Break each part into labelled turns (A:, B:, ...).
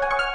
A: Path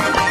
A: descent.